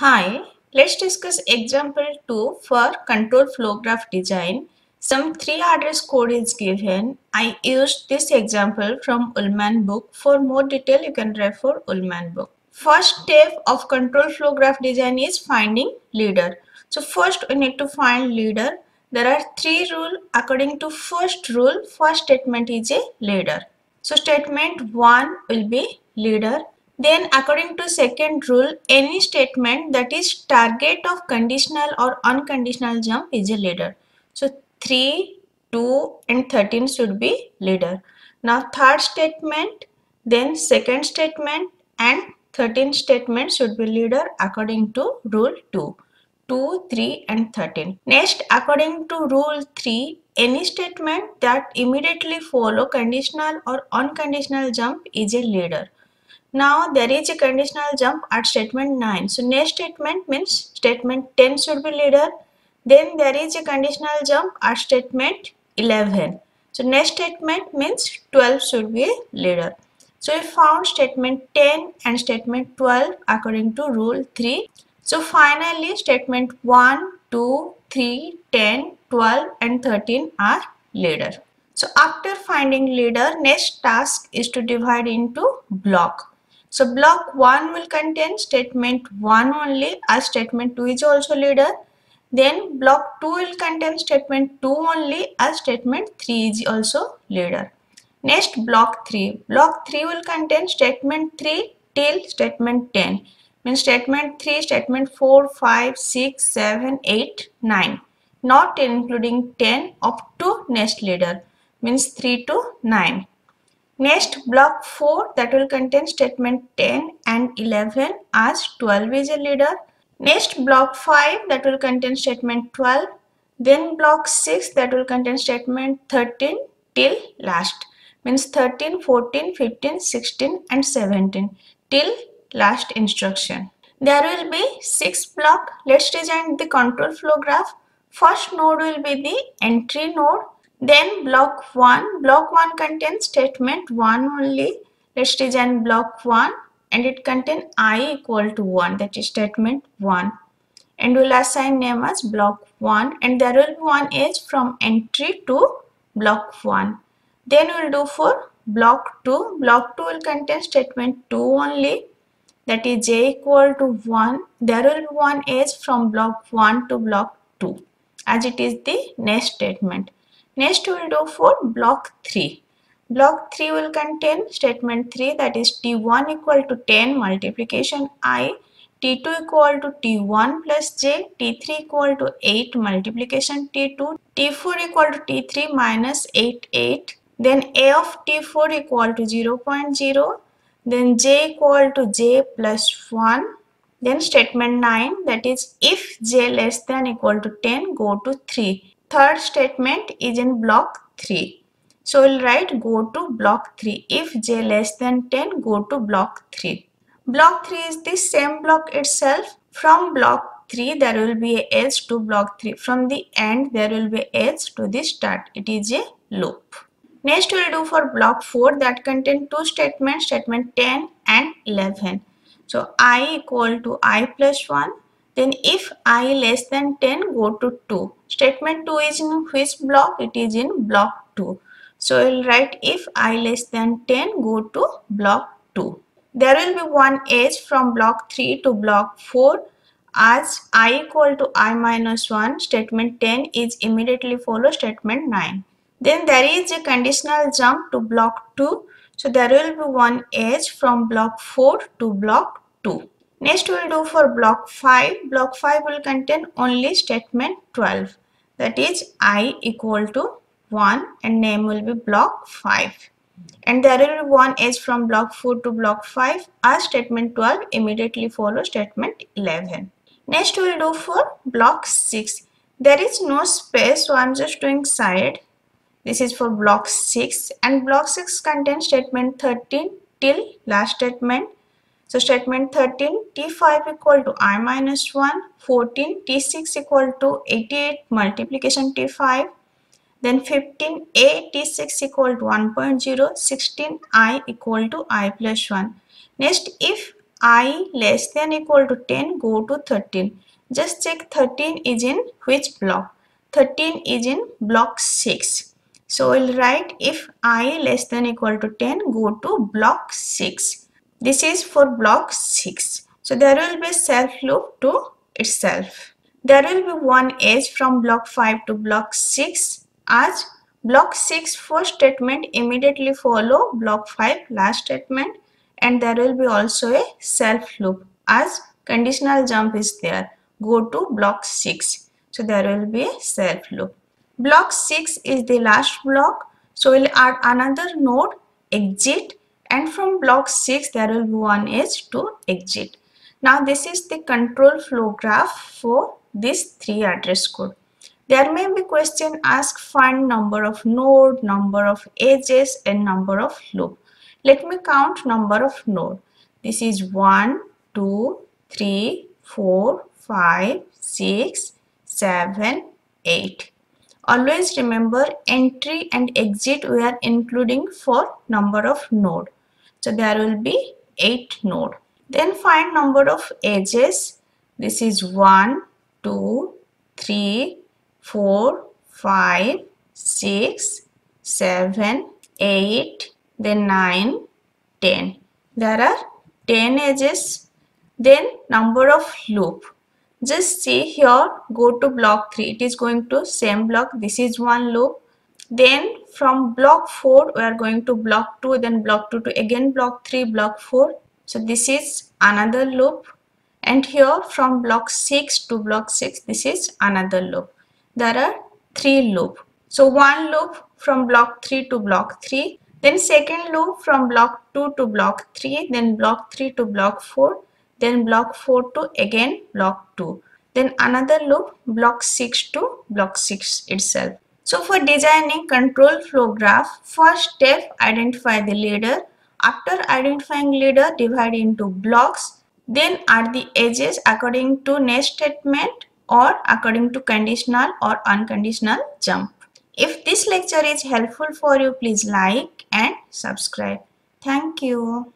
Hi, let's discuss example 2 for control flow graph design. Some three address code is given. I used this example from Ullman book. For more detail, you can refer Ullman book. First step of control flow graph design is finding leader. So first we need to find leader. There are three rule. According to first rule, first statement is a leader. So statement 1 will be leader then according to second rule, any statement that is target of conditional or unconditional jump is a leader. So 3, 2 and 13 should be leader. Now third statement, then second statement and 13 statement should be leader according to rule 2. 2, 3 and 13. Next, according to rule 3, any statement that immediately follow conditional or unconditional jump is a leader. Now there is a conditional jump at statement 9. So next statement means statement 10 should be leader. Then there is a conditional jump at statement 11. So next statement means 12 should be leader. So we found statement 10 and statement 12 according to rule 3. So finally statement 1, 2, 3, 10, 12 and 13 are leader. So after finding leader, next task is to divide into block. So block 1 will contain statement 1 only as statement 2 is also leader. Then block 2 will contain statement 2 only as statement 3 is also leader. Next block 3. Block 3 will contain statement 3 till statement 10. Means statement 3, statement 4, 5, 6, 7, 8, 9. Not including 10 up to next leader. Means 3 to 9. Next block 4 that will contain statement 10 and 11 as 12 is a leader. Next block 5 that will contain statement 12. Then block 6 that will contain statement 13 till last. Means 13, 14, 15, 16 and 17 till last instruction. There will be 6 block. Let's design the control flow graph. First node will be the entry node then block 1, block 1 contains statement 1 only. Let's design block 1 and it contains i equal to 1 that is statement 1 and we'll assign name as block 1 and there will be one edge from entry to block 1. Then we'll do for block 2. Block 2 will contain statement 2 only that is j equal to 1. There will be one edge from block 1 to block 2 as it is the next statement. Next we will do for block 3. Block 3 will contain statement 3 that is T1 equal to 10 multiplication I, T2 equal to T1 plus J, T3 equal to 8 multiplication T2, T4 equal to T3 minus 8, 8. Then A of T4 equal to 0 0.0. Then J equal to J plus 1. Then statement 9 that is if J less than equal to 10 go to 3 third statement is in block 3. So we'll write go to block 3. If j less than 10, go to block 3. Block 3 is the same block itself. From block 3, there will be a edge to block 3. From the end, there will be edge to the start. It is a loop. Next, we'll do for block 4 that contain two statements, statement 10 and 11. So, i equal to i plus 1 then if i less than 10 go to 2 statement 2 is in which block? It is in block 2 so I will write if i less than 10 go to block 2 there will be one edge from block 3 to block 4 as i equal to i minus 1 statement 10 is immediately follow statement 9 then there is a conditional jump to block 2 so there will be one edge from block 4 to block 2 Next we will do for block 5. Block 5 will contain only statement 12. That is i equal to 1 and name will be block 5. And there will one edge from block 4 to block 5 as statement 12 immediately follow statement 11. Next we will do for block 6. There is no space so I am just doing side. This is for block 6 and block 6 contains statement 13 till last statement so statement 13 T5 equal to I minus 1, 14 T6 equal to 88 multiplication T5, then 15 A T6 equal to 1.0, 16 I equal to I plus 1. Next if i less than equal to 10 go to 13 just check 13 is in which block? 13 is in block 6 so we'll write if i less than equal to 10 go to block 6 this is for block 6 so there will be self loop to itself. There will be one edge from block 5 to block 6 as block 6 first statement immediately follow block 5 last statement. And there will be also a self loop as conditional jump is there. Go to block 6 so there will be a self loop. Block 6 is the last block. So we'll add another node exit and from block 6 there will be one edge to exit now this is the control flow graph for this three address code there may be question ask find number of node number of edges and number of loop let me count number of node. This is 1, 2, 3, 4, 5, 6, 7, 8. Always remember entry and exit we are including for number of node. So there will be 8 node. Then find number of edges. This is 1, 2, 3, 4, 5, 6, 7, 8, then 9 10 there are 10 edges. Then number of loop. Just see here go to block 3 it is going to same block. This is one loop then from block 4 we are going to block 2 then block 2 to again block 3 block 4 so this is another loop and here from block 6 to block 6 this is another loop there are three loop so one loop from block 3 to block 3 then second loop from block 2 to block 3, then block 3 to block 4, then block 4 to again block 2. Then another loop block 6 to block 6 itself. So for designing control flow graph, first step identify the leader. After identifying leader, divide into blocks. Then add the edges according to next statement or according to conditional or unconditional jump. If this lecture is helpful for you, please like and subscribe. Thank you.